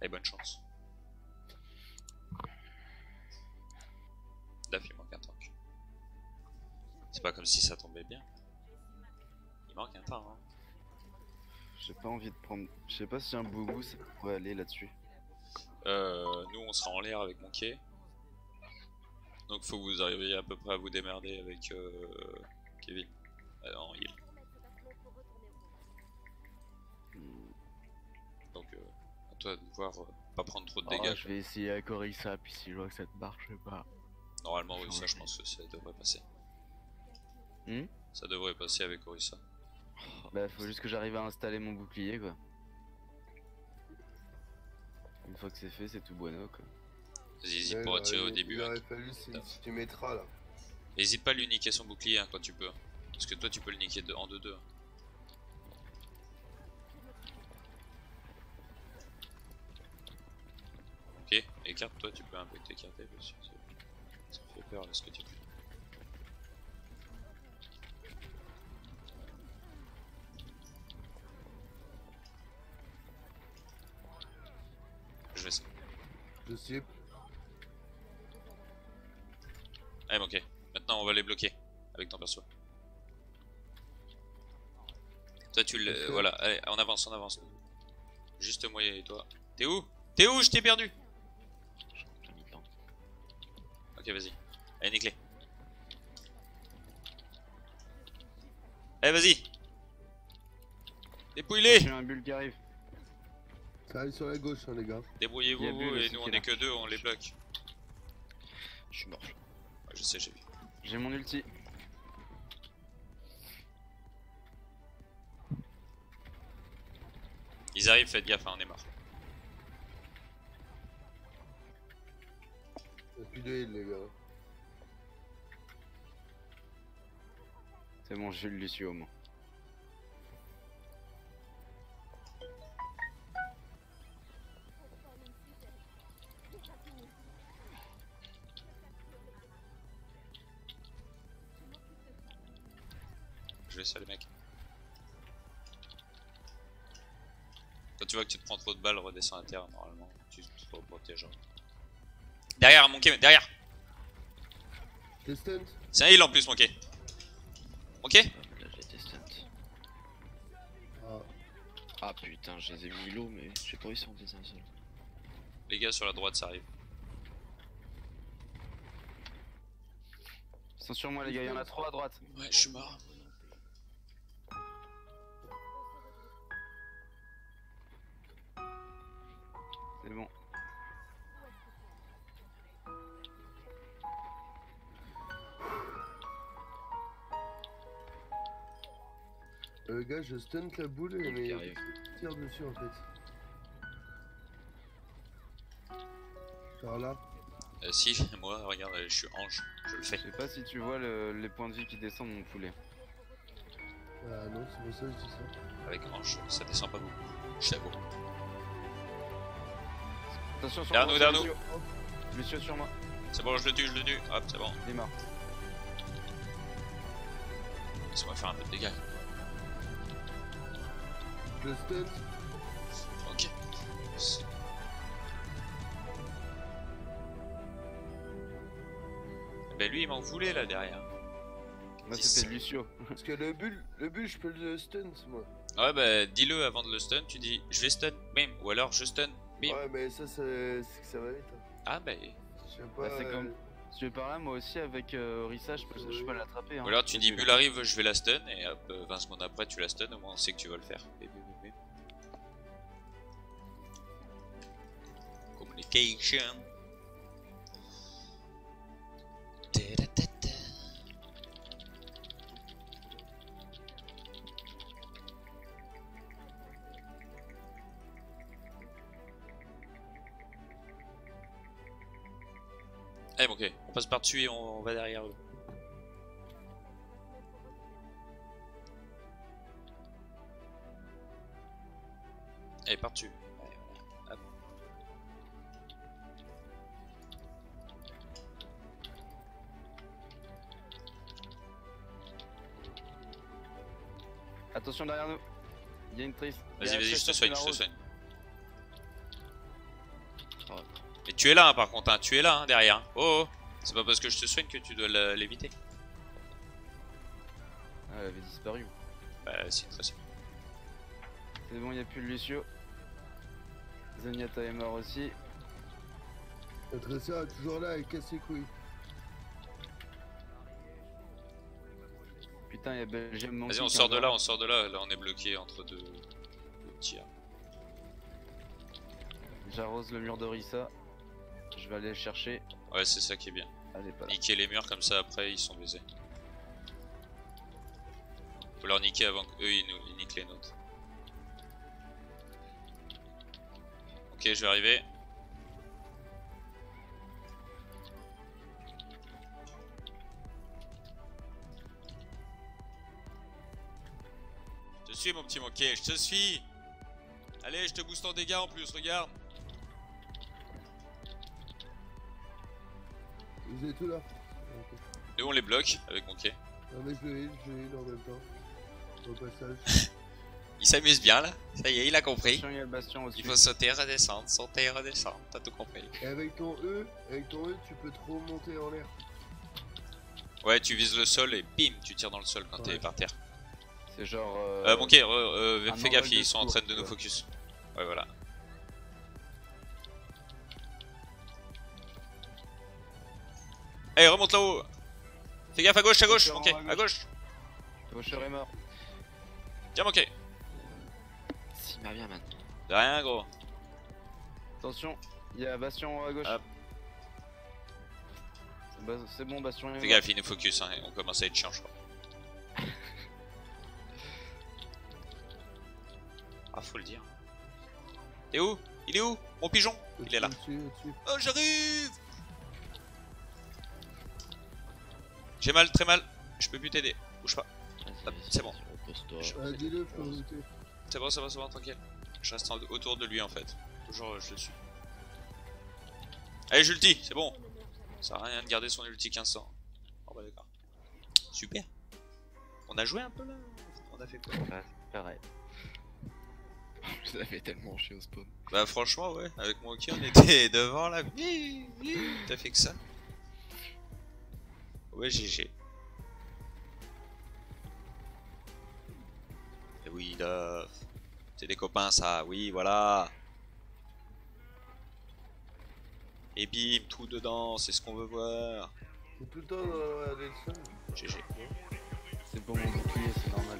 Allez, bonne chance. Daf, il manque un tank. C'est pas comme si ça tombait bien. Il manque un tank, hein. J'ai pas envie de prendre. Je sais pas si un boubou ça pourrait aller là-dessus. Euh, nous, on sera en l'air avec mon quai. Donc, faut que vous arriviez à peu près à vous démerder avec euh, Kevin. Euh, en heal. Donc, euh, toi de voir, euh, pas prendre trop de Oh, dégâts. je vais essayer avec Orisa, puis si je vois que ça te marche pas. Normalement, oui, ça, je pense que ça devrait passer. Hmm? Ça devrait passer avec Orisa. Bah, faut juste que j'arrive à installer mon bouclier quoi. Une fois que c'est fait, c'est tout bueno quoi. Vas-y, pour bah, attirer au début. Il hein. aurait fallu si, si tu mettras là. Hésite pas à lui niquer son bouclier hein, quand tu peux. Parce que toi, tu peux le niquer de- en 2-2. hein. Écarte-toi, tu peux un peu t'écarter parce que ça me fait peur là ce que tu fais. Je vais ça. Je sais. Allez, ok. Maintenant, on va les bloquer avec ton perso. Toi, tu le. Voilà, allez, on avance, on avance. Juste moi et toi. T'es où? T'es où? Je t'ai perdu Ok, vas-y. Allez, nique-les. Allez, vas-y Dépouille-les J'ai un bulle qui arrive. Ça arrive sur la gauche, hein, les gars. Débrouillez-vous, et aussi nous on est est là. que deux, on les bloque. Je suis mort. Ouais, je sais, j'ai vu. J'ai mon ulti. Ils arrivent, faites gaffe, hein, on est mort. Il n'y a plus de heal, les gars. C'est bon, j'ai eu le Lucio au moins. Je vais ça, les mecs. Quand tu vois que tu te prends trop de balles, redescends à terre, normalement. Tu te protèges. hein. Derrière, mon quai, derrière C'est un heal en plus, mon quai. Ok stunt. Ah, Ah putain, je les ai mis low, mais j'ai pas réussi à en un seul. Les gars, sur la droite, ça arrive. Ils sont sur moi, les gars, il y en a trois à droite. Ouais, je suis mort. C'est bon. Euh, gars, je stun la boule, mais arrive. tire dessus en fait. Par là. Euh, si, moi, regarde, je suis ange, je le fais. Je sais pas si tu vois le- les points de vie qui descendent mon poulet. Ah non, c'est pour ça que je dis ça. Avec ange, ça descend pas beaucoup. Je t'avoue. Attention sur Derrière moi, nous. Lucio sur moi. C'est bon, je le tue, je le tue. Hop, c'est bon. Il est mort. Ça va faire un peu de dégâts. Ok. Ben lui, il m'en voulait là derrière. Moi, c'était Lucio. Parce que le bulle, le bulle, je peux le stun, moi. Ouais, bah dis-le avant de le stun. Tu dis je vais stun, bim. Ou alors je stun, bim. Ouais, mais ça, c'est ça va vite. Hein. Ah, bah. Je sais Bah, pas. c'est euh, comme- Si tu veux par là, moi aussi, avec euh, Orisa, je peux, je peux l'attraper. Hein. Ou alors tu dis Mais- Bull arrive, je vais la stun. Et hop, euh, 20 secondes après, tu la stun. Au moins on sait que tu vas le faire. Bim. Communication. Bon, ok, on passe par-dessus et on va derrière eux. Allez, par-dessus. Allez, voilà. Hop. Attention derrière nous. Il y a une triste. Vas-y, vas-y, je te soigne, je te soigne. Tu es là, hein, par contre, hein, tu es là, hein, derrière. Oh, oh. c'est pas parce que je te soigne que tu dois l'éviter. Ah, elle avait disparu. Bah, si, très simple. C'est bon, y a plus de Lucio. Zenyatta est mort aussi. Tresseur est toujours là, il casse les couilles. Putain, y a Belgium Vas-y, on sort de en là, on sort de là. Là, on est bloqué entre deux, deux tirs. J'arrose le mur d'Orissa. Je vais aller le chercher. Ouais, c'est ça qui est bien. Allez, pas. Niquer les murs comme ça, après, ils sont baisés. Faut leur niquer avant qu'eux, ils, nous, ils niquent les nôtres. Ok, je vais arriver. Je te suis mon petit moquet, je te suis Allez, je te booste en dégâts en plus, regarde Vous êtes tout là Ok. Nous on les bloque avec mon quai. Non mais je le heal, je le heal en même temps. Au passage. Il s'amuse bien là, ça y est, il a compris. Attention, y a le bastion au-dessus. Il faut sauter, redescendre, sauter, redescendre, t'as tout compris. Et avec ton E, avec ton E, tu peux trop monter en l'air. Ouais, tu vises le sol et bim, tu tires dans le sol quand t'es par terre. C'est genre. Euh... Euh, bon, ok, re- euh, fais gaffe, ils sont en train de nous focus. Ouais, voilà. Allez, remonte là-haut Fais gaffe à gauche, à gauche, ok, à gauche Faucheur est mort. Tiens, ok Si, bien, man. De rien, gros. Attention, il y a Bastion à gauche. Hop. C'est bon, Bastion est Fais gaffe, ils nous focus, hein, et on commence à être chiant, je crois. ah, faut le dire. T'es où? Il est où? Mon pigeon? Il est là. Oh, j'arrive J'ai mal, très mal. Je peux plus t'aider. Bouge pas. C'est bon. Je- Ah. C'est bon, c'est bon, c'est bon, tranquille. Je reste en- autour de lui en fait. Toujours, euh, je le suis. Allez, j'ulti, c'est bon. Ça sert à rien de garder son ulti 1500. Oh bah d'accord. Super. On a joué un peu là On a fait quoi Pareil. Vous avez tellement chié au spawn. Bah franchement ouais, avec mon hockey on était devant là. T'as fait que ça Ouais GG. Oui Duff. C'est des copains ça, oui voilà. Et bim, tout dedans, c'est ce qu'on veut voir. T'es tout le temps dans la. GG. C'est pour mon bouclier, c'est normal.